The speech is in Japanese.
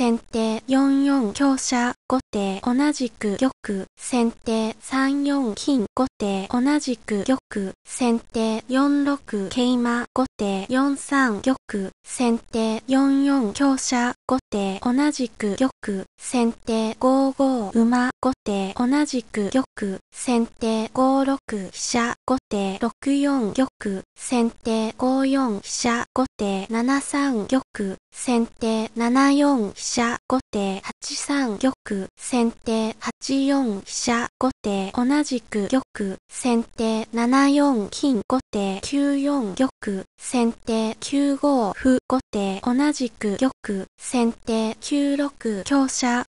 先手4四香車、後手同じく玉、先手3四金、後手同じく玉、先手4六桂馬、後手4三玉、先手4四香車、後手同じく玉、先手5五馬、後手同じく玉、先手5六飛車、後手6四玉、先手5四飛車、後手7三玉、先手7四飛車、後手8三玉、先手8四飛車、後手同じく玉、先手7四金、後手9四玉、先手9五歩、後手同じく玉、先手9六香車、